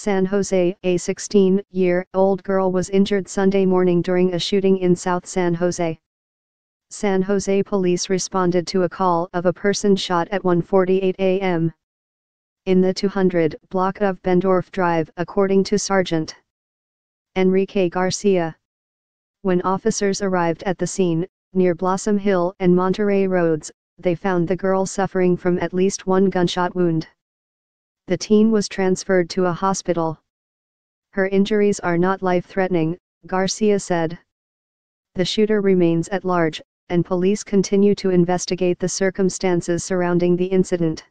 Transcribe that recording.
San Jose, a 16-year-old girl was injured Sunday morning during a shooting in South San Jose. San Jose police responded to a call of a person shot at 1.48 a.m. in the 200 block of Bendorf Drive according to Sergeant Enrique Garcia. When officers arrived at the scene, near Blossom Hill and Monterey Roads, they found the girl suffering from at least one gunshot wound. The teen was transferred to a hospital. Her injuries are not life-threatening, Garcia said. The shooter remains at large, and police continue to investigate the circumstances surrounding the incident.